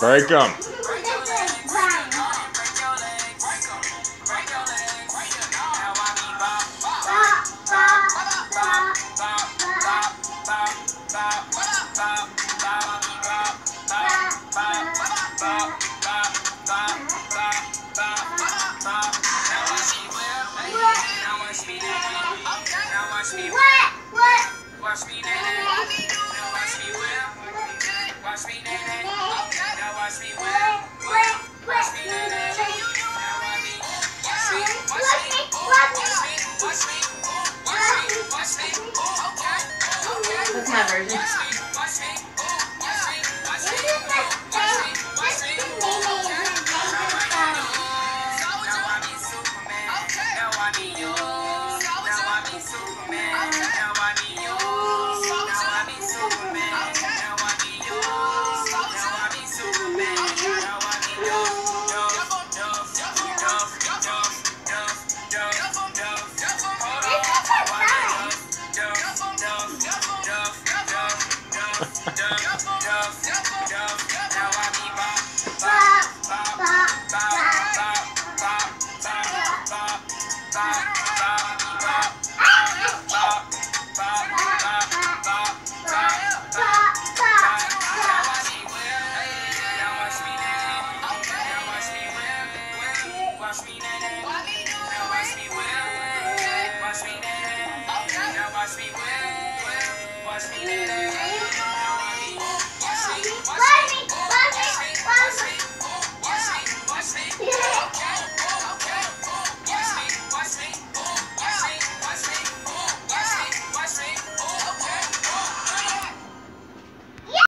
Break them. Watch me. Watch me. That's my version. Watch me, nay, Watch me do it. Now Watch me well. Watch me, nay, Watch me win. Watch me,